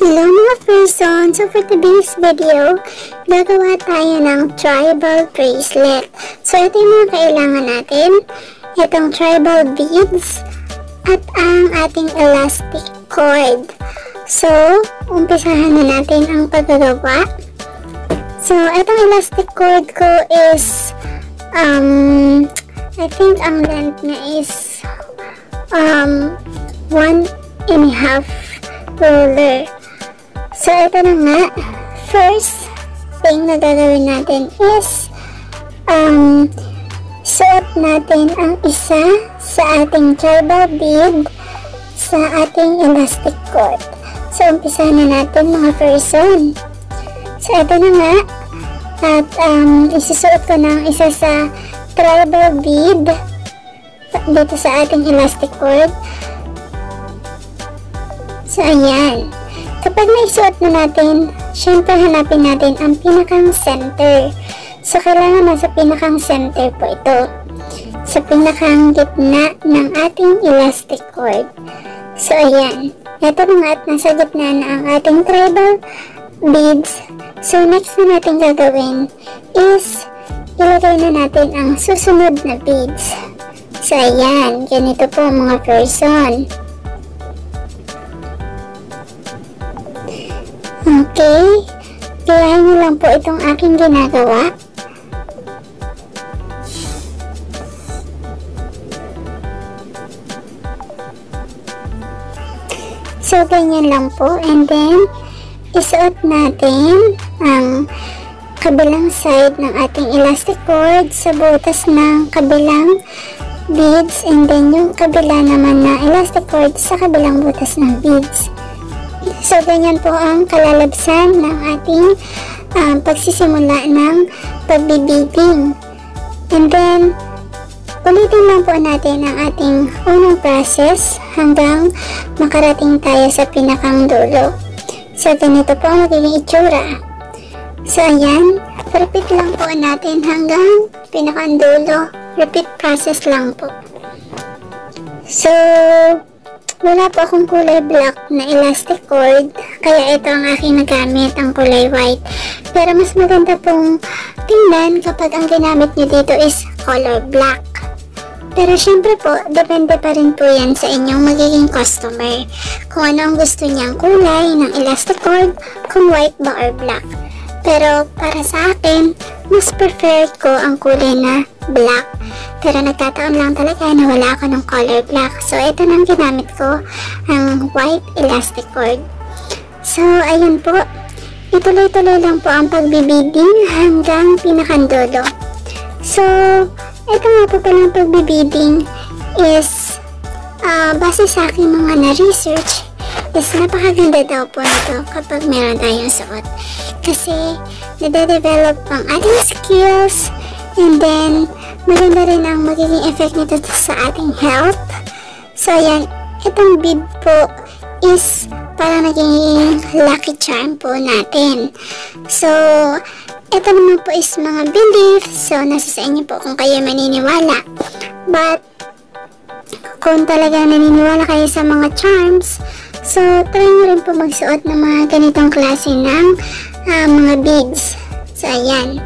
Hello mga person! So for today's video, gagawa tayo ng tribal bracelet. So ito yung mga kailangan natin. Itong tribal beads at ang ating elastic cord. So, umpisahan na natin ang paggagawa. So, itong elastic cord ko is um, I think ang length niya is um, one and a half roller. So, ito na nga. First thing na gagawin natin is um, suot natin ang isa sa ating tribal bead sa ating elastic cord. So, umpisa na natin mga person. So, ito na nga. At um, isusuot ko ng isa sa tribal bead dito sa ating elastic cord. So, ayan. Kapag naisuot na natin, syempre hanapin natin ang pinakang center. So, kailangan nasa pinakang center po ito. Sa pinakang gitna ng ating elastic cord. So, ayan. Ito na nga at nasa gitna na ang ating tribal beads. So, next na natin gagawin is ilagay na natin ang susunod na beads. So, ayan. Ganito po mga person. Okay. Gayahin niyo lang po itong aking ginagawa. So, ganyan lang po. And then, isuot natin ang kabilang side ng ating elastic cord sa butas ng kabilang beads and then yung kabila naman na elastic cord sa kabilang butas ng beads. So, ganyan po ang kalalabsan ng ating um, pagsisimula ng pagbibiding. And then, ulitin lang po natin ang ating unang process hanggang makarating tayo sa pinakang dulo. So, ganito po ang magiging itsura. So, ayan. Repeat lang po natin hanggang pinakang dulo. Repeat process lang po. So, wala po akong kulay black na elastic cord, kaya ito ang aking nagamit, ang kulay white. Pero mas maganda pong tingnan kapag ang ginamit nyo dito is color black. Pero syempre po, depende pa rin po yan sa inyong magiging customer. Kung ano ang gusto niyang kulay ng elastic cord, kung white ba or black. Pero para sa akin, mas prefer ko ang kulay na black. Pero nagkataon lang talaga na wala ako ng color black. So ito nang ginamit ko, ang white elastic cord. So ayun po, ituloy-tuloy lang po ang pagbibiding hanggang pinakandulo. So, ito nga po palang pagbibiding is uh, base sa aking mga na-research is napakaganda daw po nito kapag meron tayong suot. Kasi, nade-develop ang ating skills and then, maganda rin ang magiging effect nito sa ating health. So, ayan, itong bead po is para naging lucky charm po natin. So, ito naman po is mga belief. So, nasa sa inyo po kung kayo maniniwala. But, kung talaga naniniwala kayo sa mga charms, so, try nyo rin po magsuot ng mga ganitong klase ng uh, mga beads. So, ayan.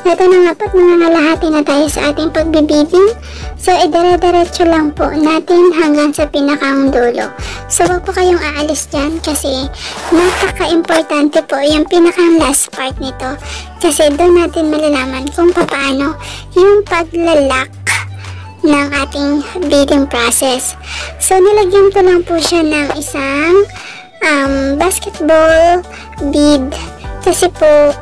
Ito na nga po, nangangalahati na tayo sa ating pagbibiding. So, idere-diretso lang po natin hanggang sa pinakang dulo. So, wag po kayong aalis dyan kasi napaka-importante po yung pinakang last part nito. Kasi doon natin malalaman kung paano yung paglalak ng ating beading process. So, nilagyan ko lang po siya ng isang um, basketball bead. Kasi po,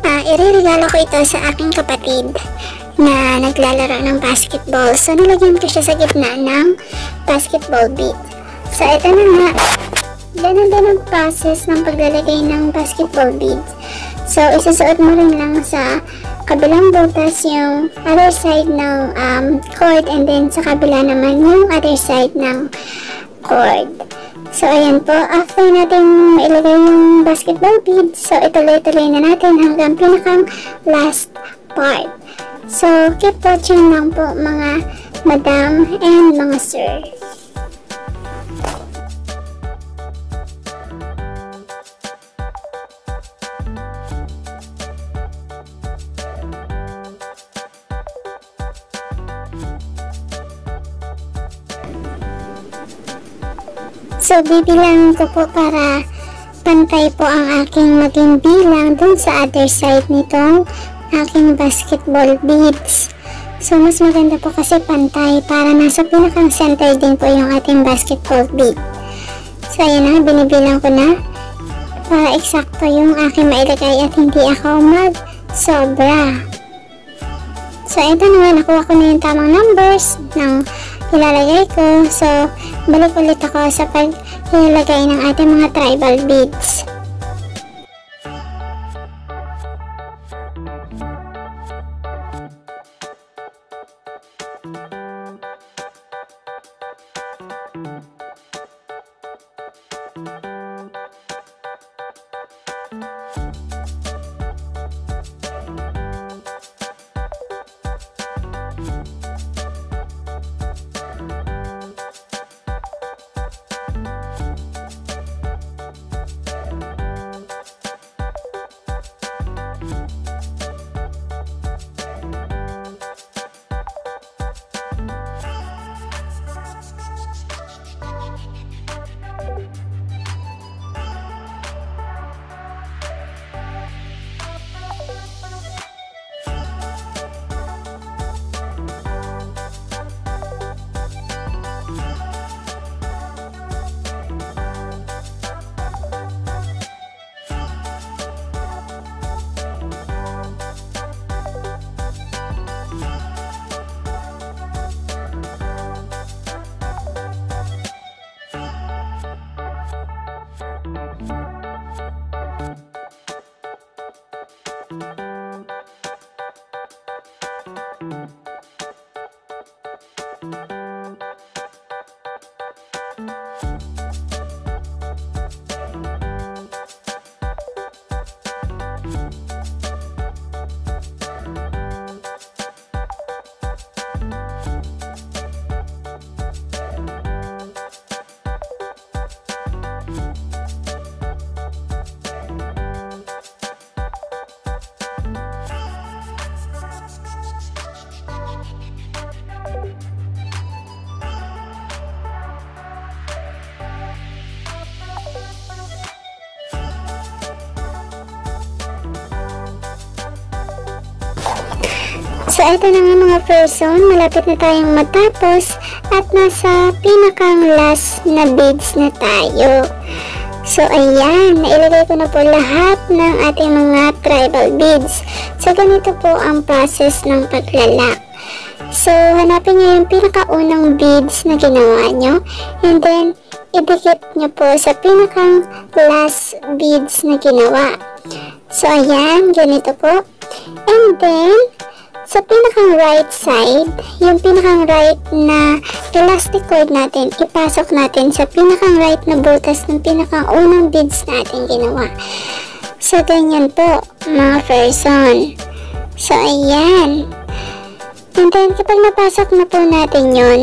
uh, iririgalo ko ito sa aking kapatid na naglalaro ng basketball. So, nilagyan ko siya sa gitna ng basketball bead. So, ito na nga. Ganun din ang process ng paglalagay ng basketball beads. So, isusuot mo rin lang sa kabilang butas yung other side ng um, cord and then sa kabila naman yung other side ng cord. So, ayan po. After natin mailagay yung basketball bead, so ituloy-tuloy na natin hanggang pinakang last part. So, keep watching lang po mga madam and mga sir. So, bibilang ko po para pantay po ang aking maging bilang dun sa other side nitong aking basketball beads. So, mas maganda po kasi pantay para nasa pinakang center din po yung ating basketball bead. So, ayan na, binibilang ko na para eksakto yung aking mailagay at hindi ako mag sobra. So, ito naman, nakuha ko na yung tamang numbers ng ilalagay ko. So, balik ulit ako sa paglalagay ng ating mga tribal beads. So, ito na nga mga person, malapit na tayong matapos at nasa pinakang last na beads na tayo. So, ayan, nailagay ko na po lahat ng ating mga tribal beads. So, ganito po ang process ng paglalak. So, hanapin nyo yung pinakaunang beads na ginawa nyo. And then, idikit nyo po sa pinakang last beads na ginawa. So, ayan, ganito po. And then, sa pinakang right side, yung pinakang right na elastic cord natin, ipasok natin sa pinakang right na butas ng pinakang unang beads natin ginawa. So, ganyan po, mga person. So, ayan. And then, kapag napasok na po natin yon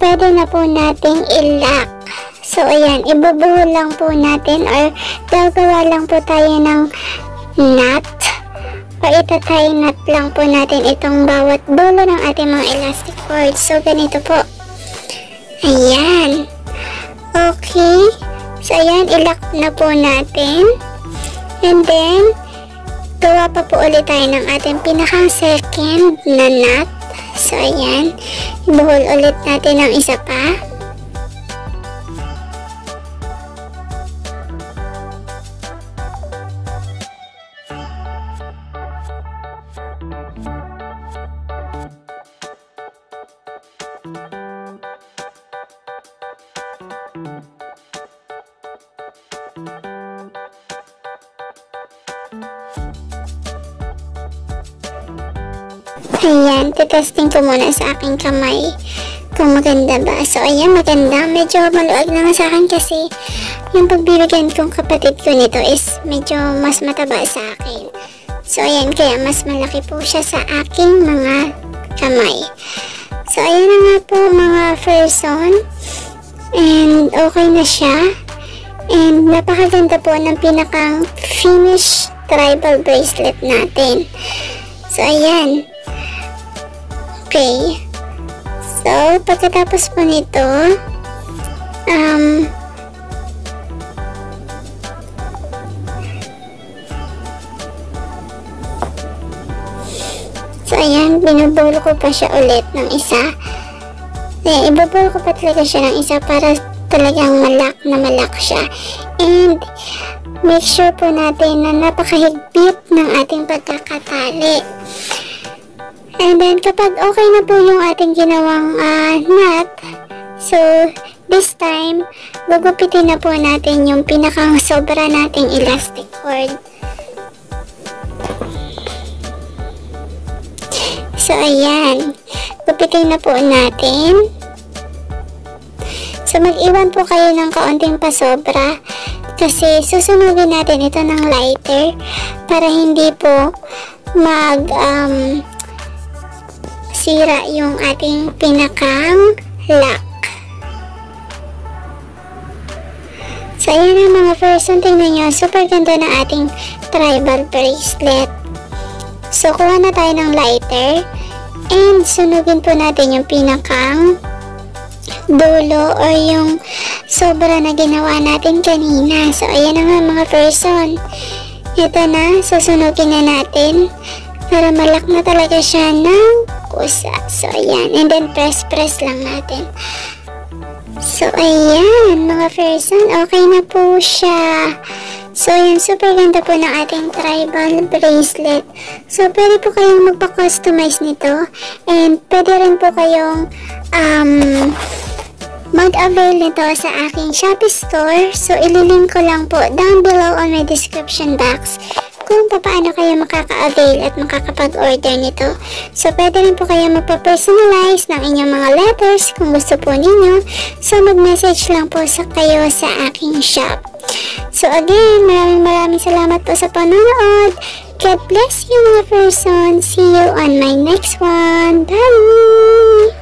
pwede na po nating i-lock. So, ayan, ibubuhol lang po natin or gagawa lang po tayo ng knot Paitatay nut lang po natin itong bawat dulo ng ating mga elastic cord. So, ganito po. Ayan. Okay. So, ayan, ilock na po natin. And then, gawa pa po ulit tayo ng ating pinakang second na nut. So, ayan. Ibuhol ulit natin ng isa pa. Ayan, titesting ko muna sa aking kamay kung maganda ba. So, ayan, maganda. Medyo maluag na sa akin kasi yung pagbibigyan kong kapatid ko nito is medyo mas mataba sa akin. So, ayan, kaya mas malaki po siya sa aking mga kamay. So, ayan na nga po mga person. And, okay na siya. And, napakaganda po ng pinakang finish tribal bracelet natin. So, ayan. Okay. So, pagkatapos po nito, um, So, ayan, binubulo ko pa siya ulit ng isa. Then, ibubulo ko pa talaga siya ng isa para talagang malak na malak siya. And, make sure po natin na napakahigpit ng ating pagkakatali. And then, kapag okay na po yung ating ginawang uh, knot, so, this time, gugupitin na po natin yung pinakang sobra nating elastic cord. So, ayan. Gupitin na po natin. So, mag-iwan po kayo ng kaunting pasobra kasi susunugin natin ito ng lighter para hindi po mag um, sira yung ating pinakang lock. So, ayan ang mga person. Tingnan nyo, super ganda ng ating tribal bracelet. So, kuha na tayo ng lighter. And, sunugin po natin yung pinakang dulo or yung sobra na ginawa natin kanina. So, ayan na nga mga person. Ito na, susunugin na natin para malak na talaga siya ng kusa. So, ayan. And then, press-press lang natin. So, ayan, mga person. Okay na po siya. So, yan, super ganda po ng ating tribal bracelet. So, pwede po kayong magpa-customize nito. And, pwede rin po kayong um, mag-avail nito sa aking Shopee store. So, ililink ko lang po down below on my description box makaka-avail at makakapag-order nito. So, pwede rin po kayo magpa-personalize ng inyong mga letters kung gusto po ninyo. So, mag-message lang po sa kayo sa aking shop. So, again, maraming maraming salamat po sa panonood. God bless you mga person. See you on my next one. Bye!